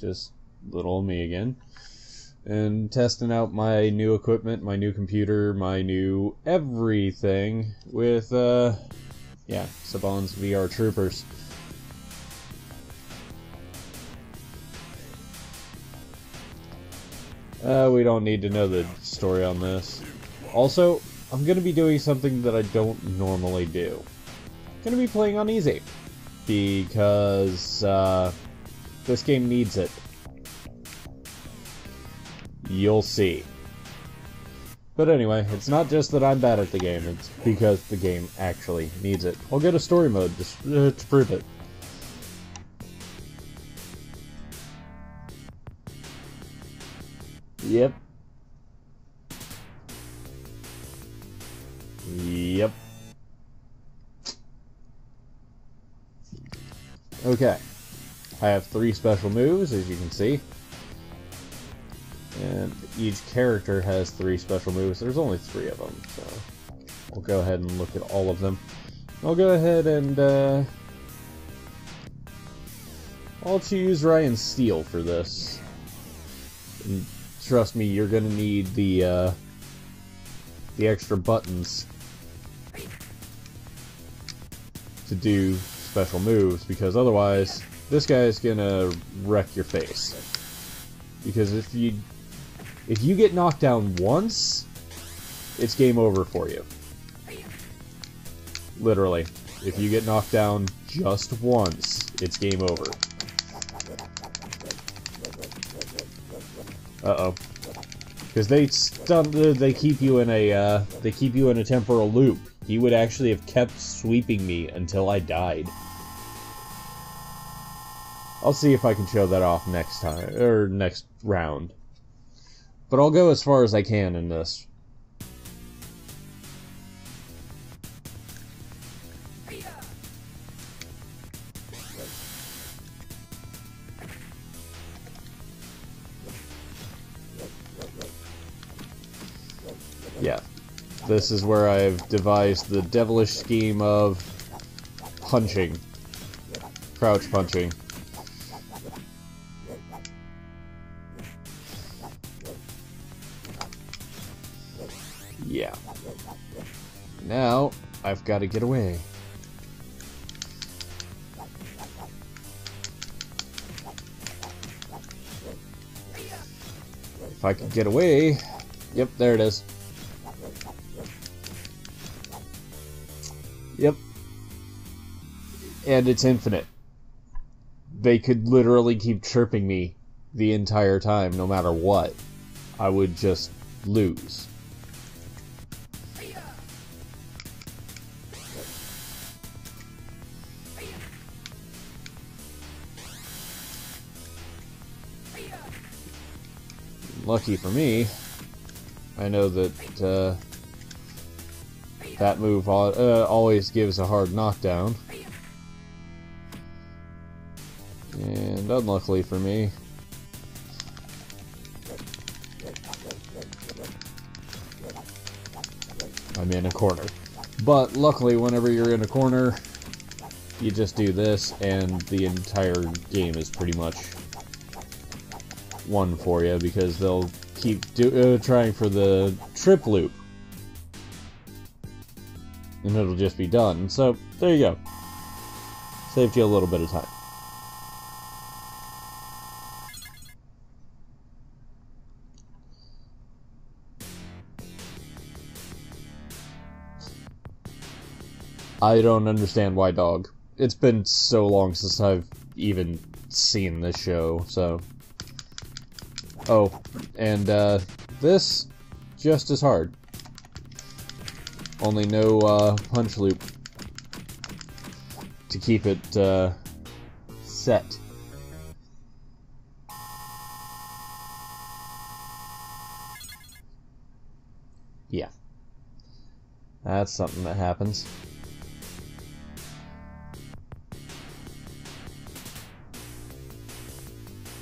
just little me again. And testing out my new equipment, my new computer, my new everything with, uh, yeah, Saban's VR Troopers. Uh, we don't need to know the story on this. Also, I'm gonna be doing something that I don't normally do. I'm gonna be playing on easy. Because, uh, this game needs it. You'll see. But anyway, it's not just that I'm bad at the game, it's because the game actually needs it. I'll get a story mode just uh, to prove it. Yep. Yep. Okay. I have three special moves, as you can see. And each character has three special moves. There's only three of them, so we'll go ahead and look at all of them. I'll go ahead and, uh... I'll choose Ryan Steele for this. And trust me, you're gonna need the, uh... the extra buttons to do special moves, because otherwise, this guy's gonna wreck your face. Because if you if you get knocked down once, it's game over for you. Literally. If you get knocked down just once, it's game over. Uh-oh. Because they stun, they keep you in a, uh, they keep you in a temporal loop. He would actually have kept sweeping me until I died. I'll see if I can show that off next time, or next round. But I'll go as far as I can in this. Yeah. This is where I've devised the devilish scheme of punching. Crouch punching. I've got to get away. If I could get away... Yep, there it is. Yep. And it's infinite. They could literally keep chirping me the entire time, no matter what. I would just lose. Lucky for me, I know that uh, that move uh, always gives a hard knockdown. And unluckily for me, I'm in a corner. But luckily, whenever you're in a corner, you just do this, and the entire game is pretty much one for you because they'll keep do, uh, trying for the trip loop. And it'll just be done. So, there you go. Saved you a little bit of time. I don't understand why dog. It's been so long since I've even seen this show, so Oh, and uh, this, just as hard. Only no uh, punch loop to keep it uh, set. Yeah. That's something that happens.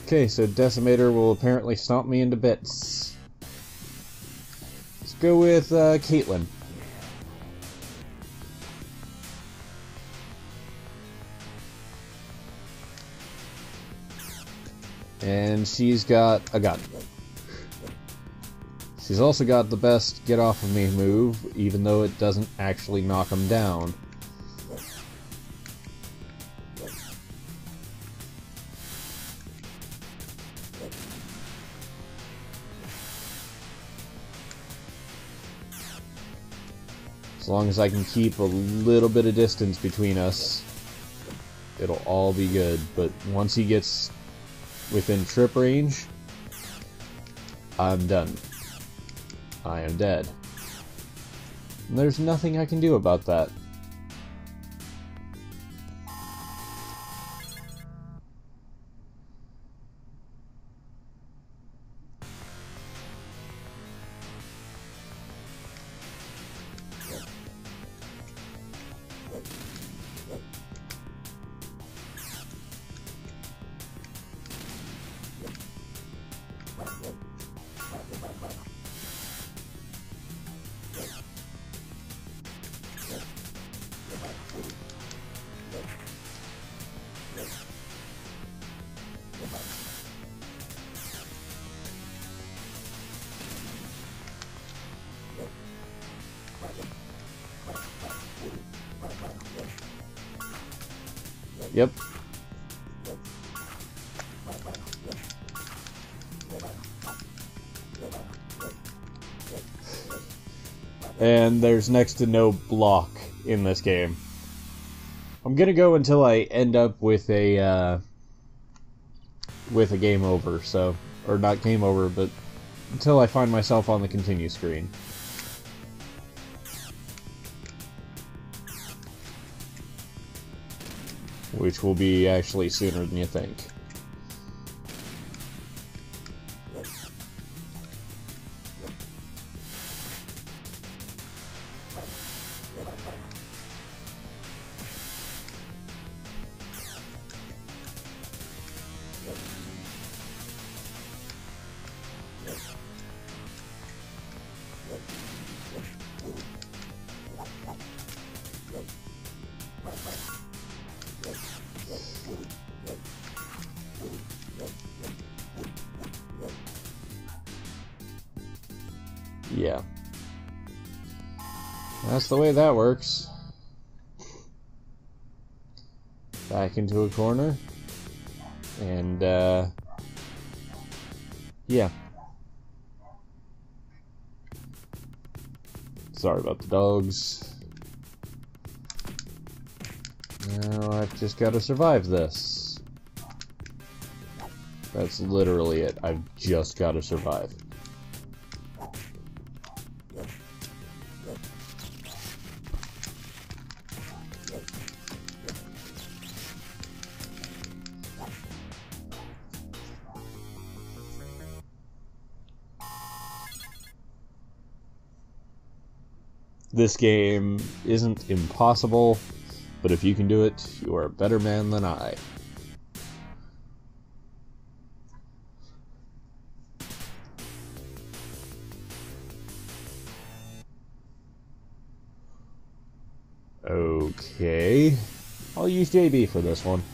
Okay, so Decimator will apparently stomp me into bits. Let's go with uh, Kaitlin. And she's got a gun. She's also got the best get off of me move, even though it doesn't actually knock him down. As long as I can keep a little bit of distance between us, it'll all be good. But once he gets within trip range, I'm done. I am dead. And there's nothing I can do about that. And there's next to no block in this game. I'm gonna go until I end up with a uh, with a game over. So, or not game over, but until I find myself on the continue screen. Which will be actually sooner than you think. The way that works. Back into a corner. And, uh... Yeah. Sorry about the dogs. Now I've just got to survive this. That's literally it. I've just got to survive. This game isn't impossible, but if you can do it, you are a better man than I. Okay. I'll use JB for this one.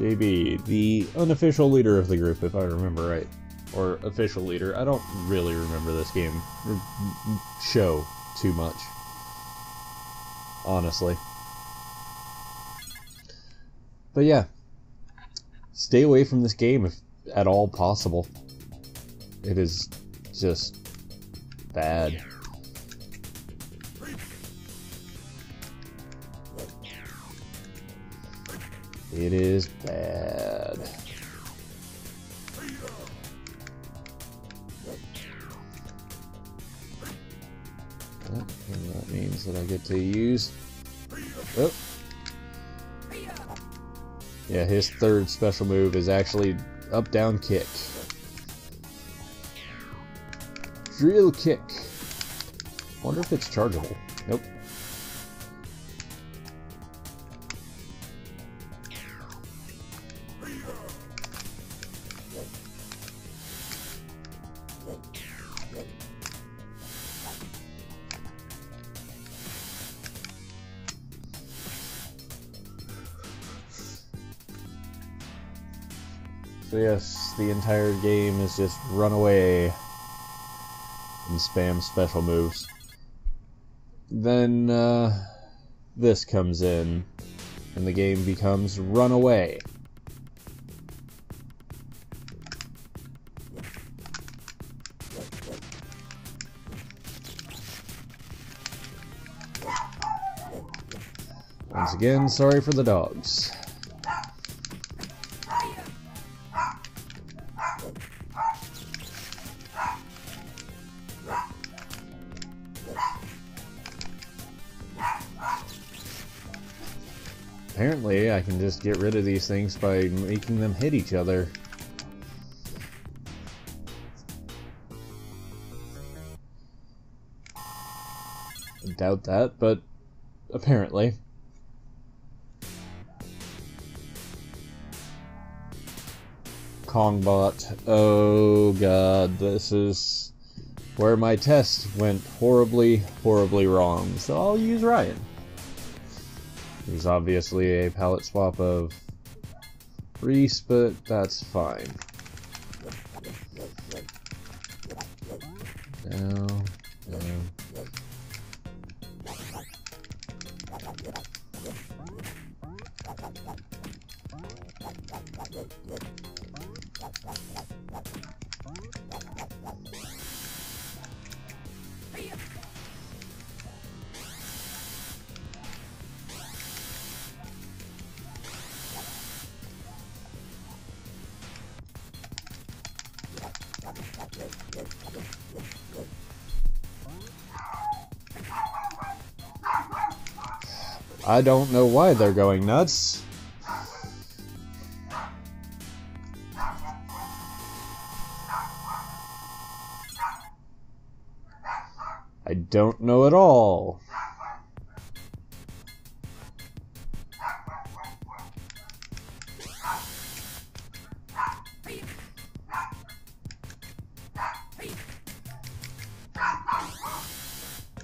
JB, the unofficial leader of the group, if I remember right. Or official leader. I don't really remember this game show too much. Honestly. But yeah. Stay away from this game if at all possible. It is just bad. It is bad. Oh, that means that I get to use... Oh. Yeah, his third special move is actually up down kick. Drill kick. Wonder if it's chargeable. Entire game is just run away and spam special moves. Then uh, this comes in, and the game becomes run away. Once again, sorry for the dogs. Apparently, I can just get rid of these things by making them hit each other. I doubt that, but apparently. Kongbot. Oh god, this is where my test went horribly, horribly wrong. So I'll use Ryan. There's obviously a palette swap of Reese, but that's fine. I don't know why they're going nuts. I don't know at all.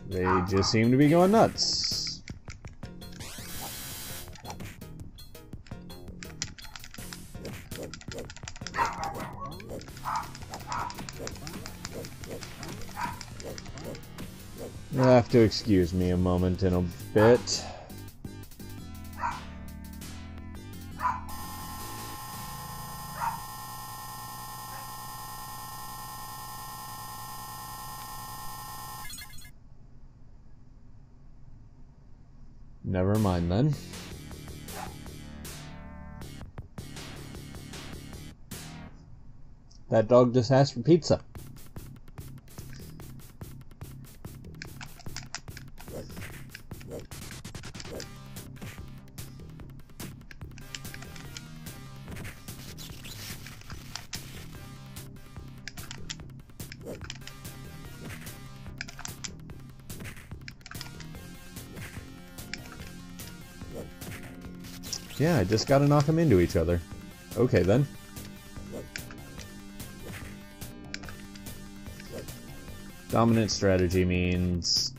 They just seem to be going nuts. You'll have to excuse me a moment in a bit. That dog just asked for pizza. Yeah, I just gotta knock them into each other. Okay then. Dominant strategy means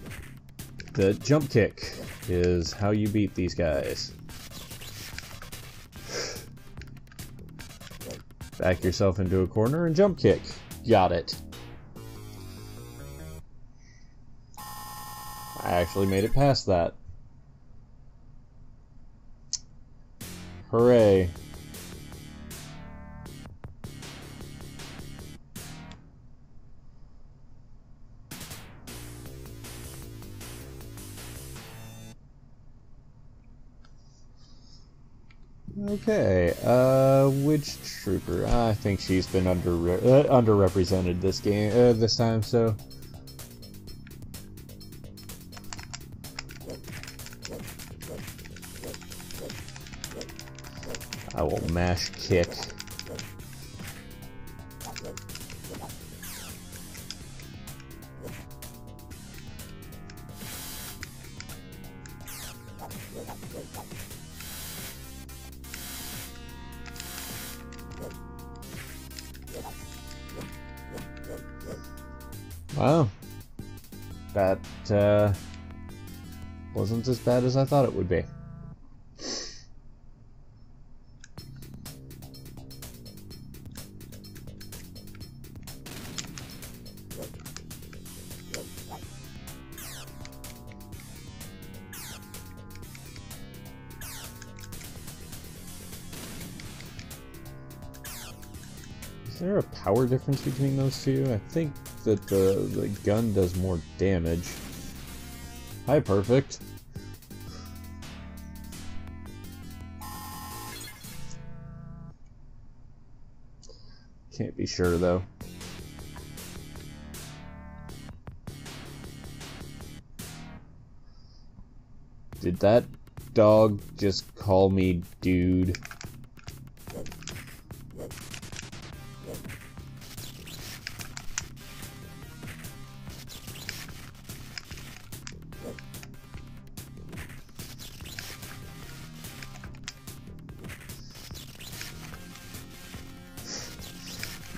the jump kick is how you beat these guys. Back yourself into a corner and jump kick. Got it. I actually made it past that. Hooray. Okay, uh, which trooper? I think she's been under uh, underrepresented this game uh, this time, so I will mash kick. Wow. That, uh, wasn't as bad as I thought it would be. Is there a power difference between those two? I think that the, the gun does more damage. Hi, perfect. Can't be sure, though. Did that dog just call me dude?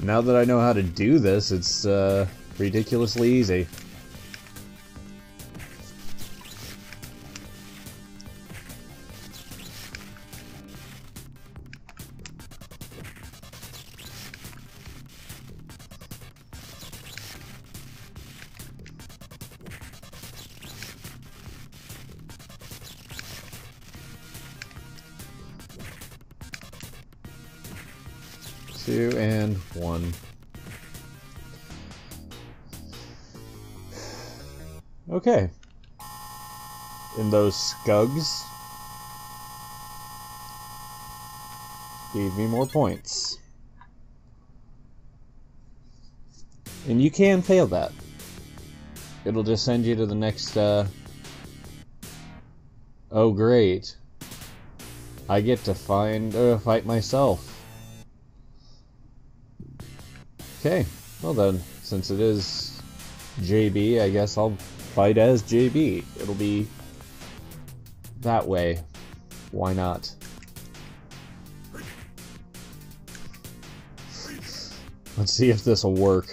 Now that I know how to do this, it's uh, ridiculously easy. And those scugs gave me more points. And you can fail that. It'll just send you to the next, uh... Oh, great. I get to find, uh, fight myself. Okay, well then, since it is JB, I guess I'll fight as JB. It'll be that way. Why not? Let's see if this will work.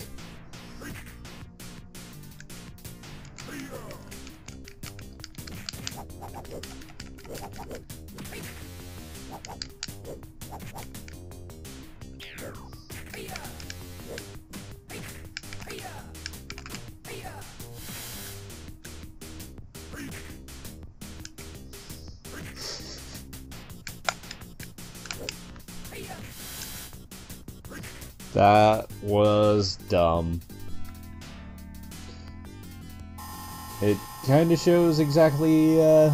That was dumb. It kind of shows exactly, uh,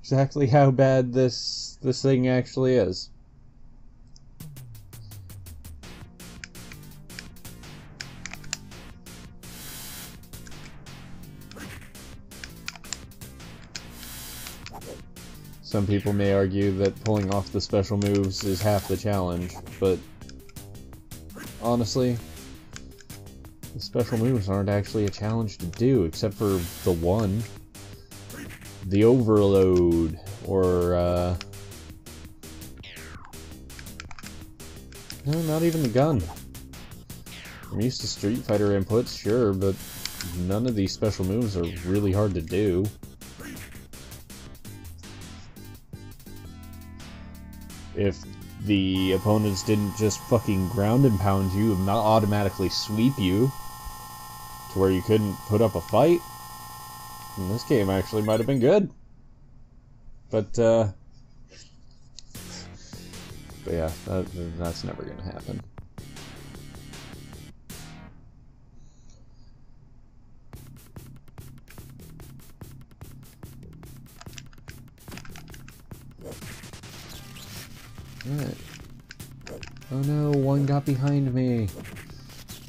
exactly how bad this this thing actually is. Some people may argue that pulling off the special moves is half the challenge, but honestly, the special moves aren't actually a challenge to do, except for the one. The overload, or, uh... No, not even the gun. I'm used to Street Fighter inputs, sure, but none of these special moves are really hard to do. If the opponents didn't just fucking ground and pound you and not automatically sweep you to where you couldn't put up a fight, then this game actually might have been good. But, uh... But yeah, that, that's never gonna happen. Oh no, one got behind me.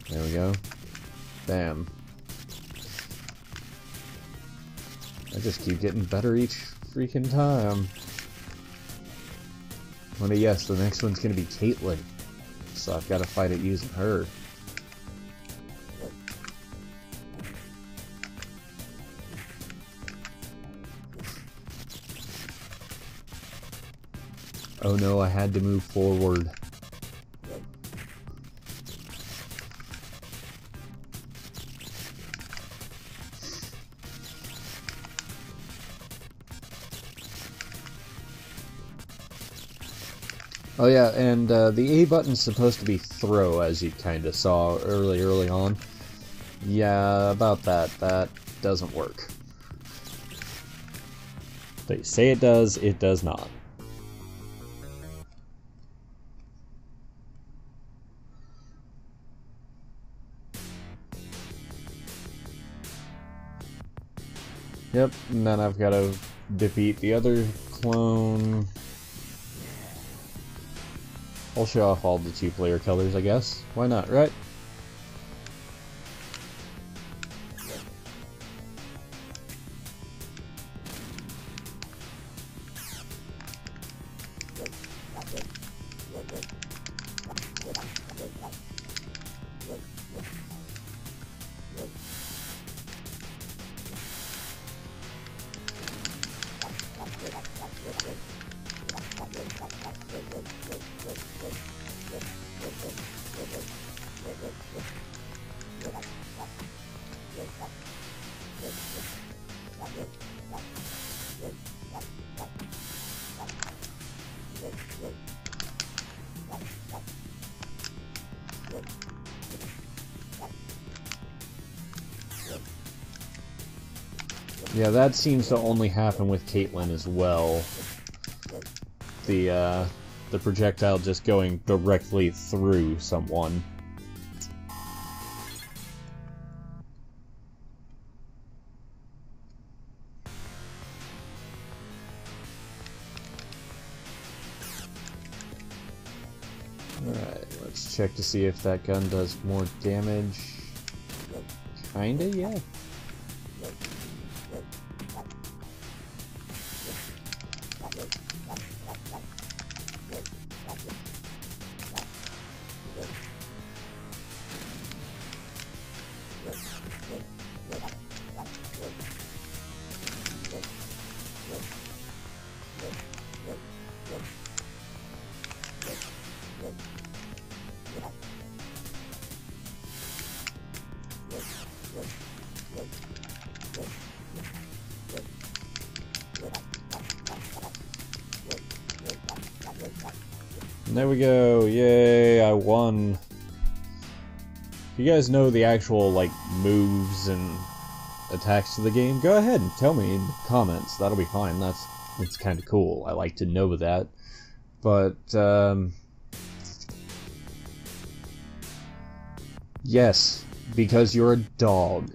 There we go. Bam. I just keep getting better each freaking time. Well, yes, the next one's gonna be Kaitlin. So I've got to fight it using her. Oh no, I had to move forward. Oh yeah, and uh, the A button's supposed to be throw, as you kind of saw early, early on. Yeah, about that. That doesn't work. They say it does, it does not. Yep, and then I've got to defeat the other clone. I'll show off all the two-player colors, I guess. Why not, right? Thank you. Yeah, that seems to only happen with Kaitlin as well. The, uh, the projectile just going directly through someone. Check to see if that gun does more damage. Kinda, yeah. Go. Yay, I won. If you guys know the actual, like, moves and attacks to the game, go ahead and tell me in the comments. That'll be fine. That's, that's kind of cool. I like to know that. But, um... Yes, because you're a dog.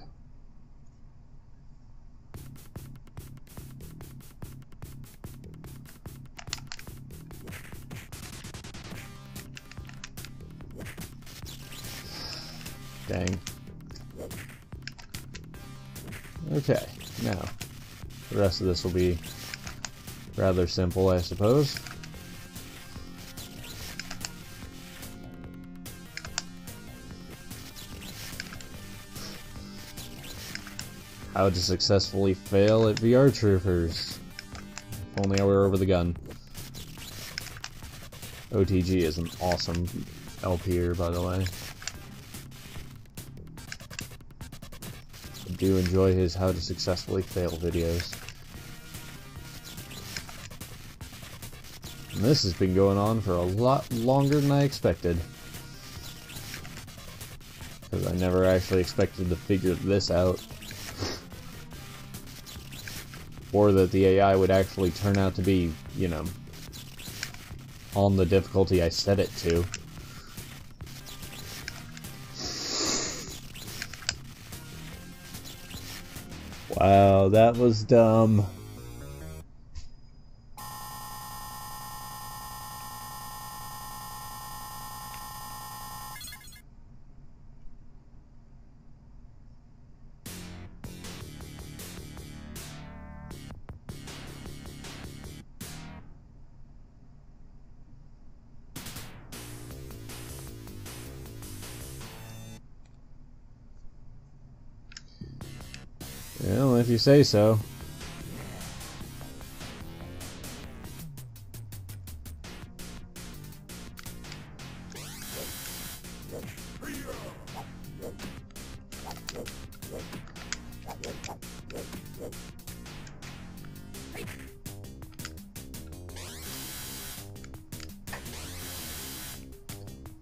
Rest of this will be rather simple, I suppose. How to successfully fail at VR Troopers. If only I were over the gun. OTG is an awesome LPer, by the way. I do enjoy his how to successfully fail videos. This has been going on for a lot longer than I expected. Because I never actually expected to figure this out. or that the AI would actually turn out to be, you know, on the difficulty I set it to. Wow, that was dumb. Say so.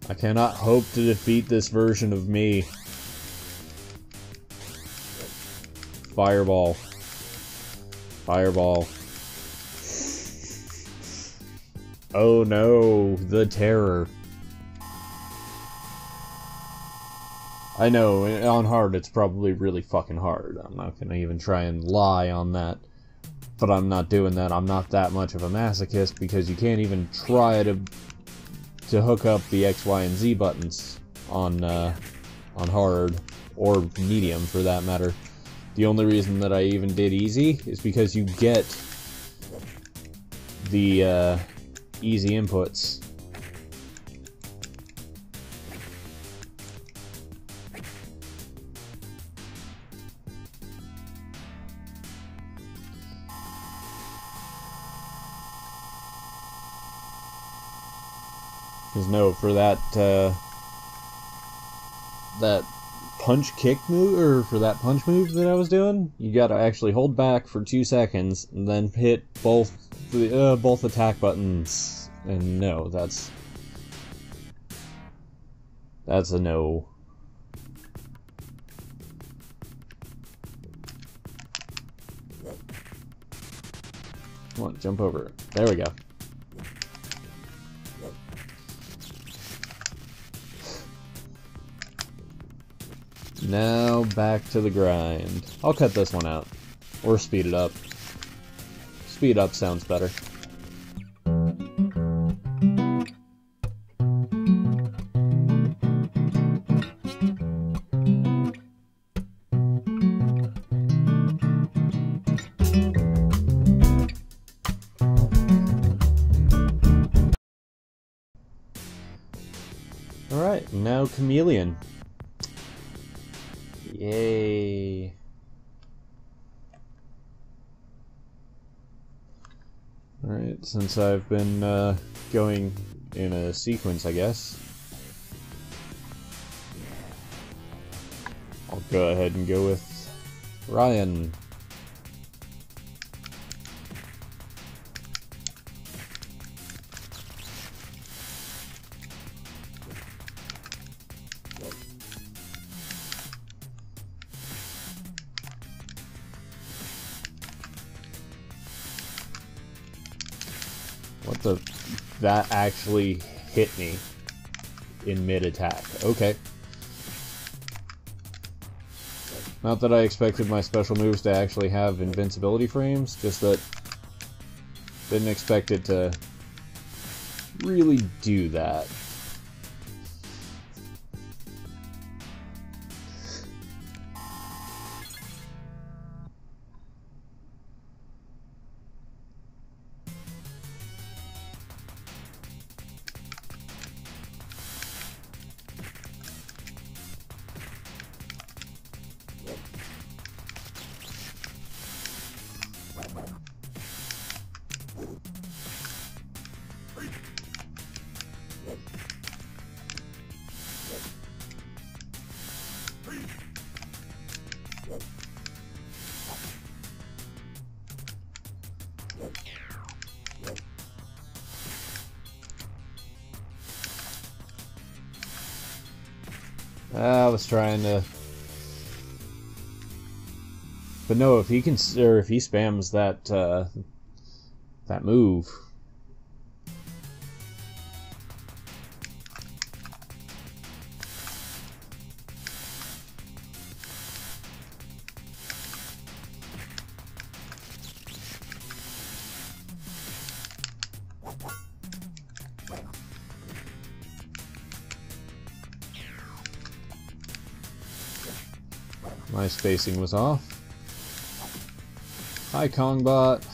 I cannot hope to defeat this version of me. Fireball. Fireball. Oh no, the terror. I know, on hard it's probably really fucking hard. I'm not gonna even try and lie on that. But I'm not doing that. I'm not that much of a masochist because you can't even try to to hook up the X, Y, and Z buttons on uh, on hard or medium for that matter. The only reason that I even did easy is because you get the uh, easy inputs. Because no, for that uh, that punch kick move or for that punch move that I was doing, you got to actually hold back for two seconds and then hit both the uh, both attack buttons. And no, that's that's a no. Come on, jump over. There we go. Now back to the grind. I'll cut this one out. Or speed it up. Speed up sounds better. Alright, now Chameleon. Yay. Alright, since I've been uh, going in a sequence, I guess. I'll go ahead and go with Ryan. That actually hit me in mid-attack. Okay. Not that I expected my special moves to actually have invincibility frames, just that didn't expect it to really do that. Trying to... But no, if he can, or if he spams that, uh, that move, My spacing was off. Hi, Kongbot.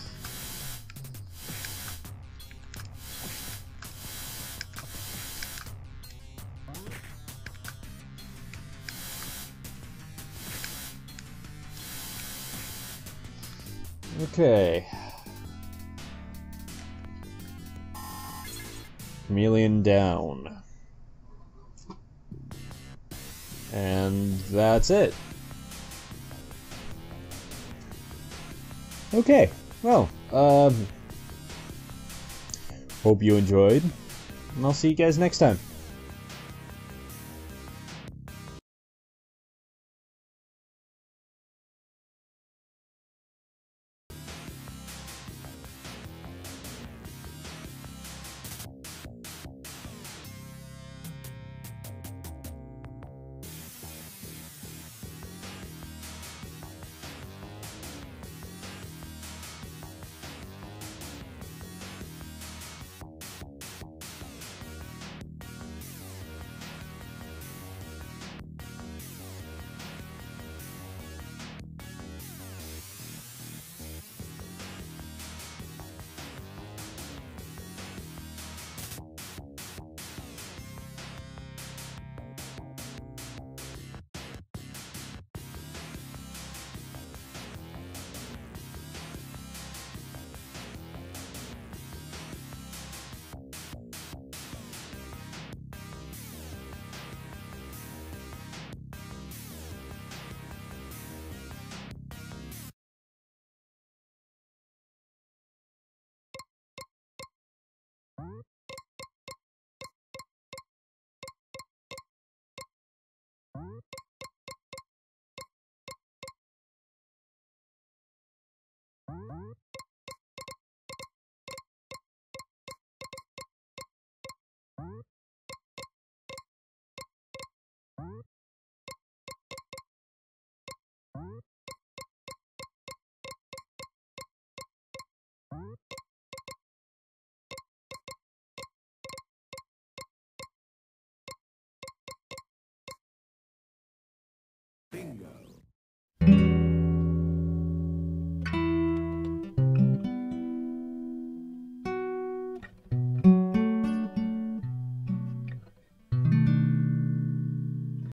Okay. Chameleon down. And that's it. Okay, well, um, hope you enjoyed, and I'll see you guys next time.